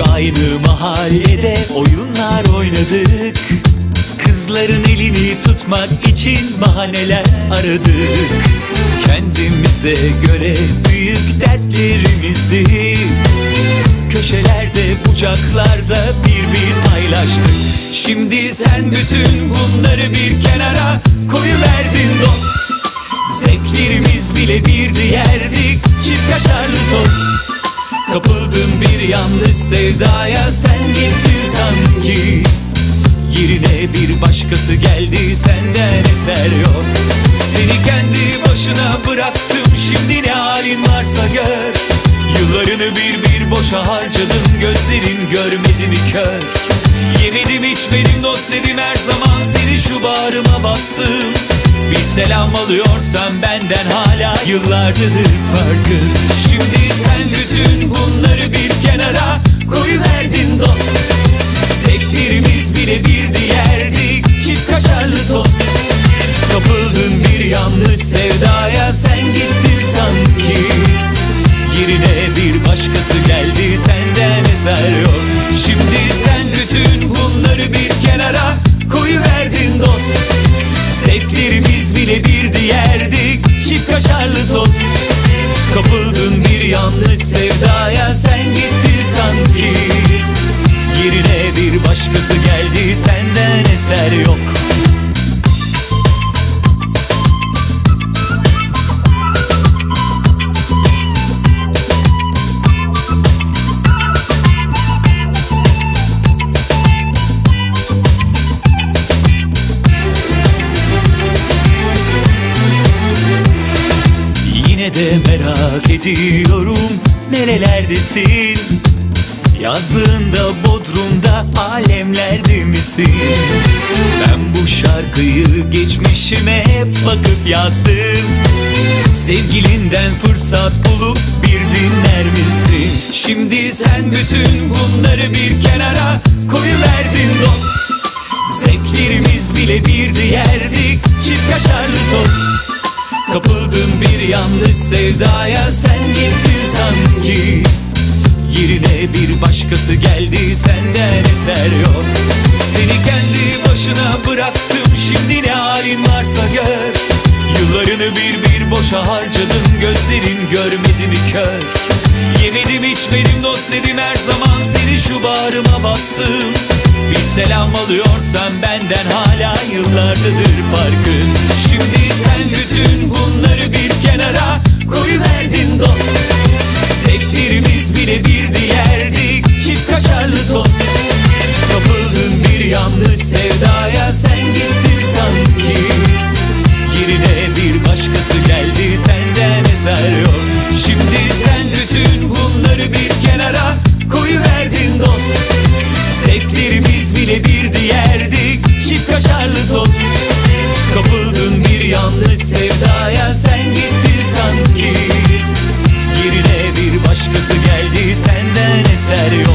Aynı mahallede oyunlar oynadık. Kızların elini tutmak için bahaneler aradık. Kendimize göre büyük dertlerimizi Köşelerde bucaklarda bir bir paylaştık. Şimdi sen bütün bunları bir kenara koyuverdin dost. Zevklerimiz bile bir yerdik çift kaşarlı tost Kapıldın bir yanlış sevdaya sen gittin sanki. Yerine bir başkası geldi senden eser yok. Seni kendi başına bıraktım şimdi ne halin varsa gör. Yıllarını bir bir boşa harcadın gözlerin görmedi mi kör? Yemedim içmedim dost dedim her zaman seni şu bağrıma bastım Bir selam alıyorsan benden hala yıllardır farkın Şimdi sen bütün bunları bir kenara koyuverdin dost. Zevklerimiz bile bir yerdik çift kaşarlı tost. Kapıldın bir yanlış sevdaya sen başkası geldi senden eser yok. Yine de merak ediyorum nerelerdesin Yazdığında Bodrum'da alemlerde misin Ben bu şarkıyı geçmişime hep bakıp yazdım. Sevgilinden fırsat bulup bir dinler misin? Şimdi sen bütün bunları bir kenara koyuverdin dost. Zevklerimiz bile bir yerdik çift kaşarlı tost. Kapıldın bir yanlış sevdaya sen gittin eser yok. Seni kendi başına bıraktım şimdi ne halin varsa gör. Yıllarını bir bir boşa harcadın gözlerin görmedi mi kör? Yemedim içmedim dost dedim her zaman seni şu bağrıma bastım. Bir selam alıyorsan benden hala yıllardadır farkın Şimdi sen bütün bunları bir kenara koyuverdin dost. Zevklerimiz bile bir yanlış sevdaya sen gittin sanki. Yerine bir başkası geldi senden eser yok. Şimdi sen bütün bunları bir kenara koyuverdin dost. Zevklerimiz bile bir yerdik çift kaşarlı tost. Kapıldın bir yanlış sevdaya sen gittin sanki. Yerine bir başkası geldi senden eser yok